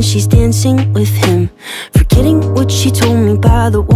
she's dancing with him. Forgetting what she told me by the water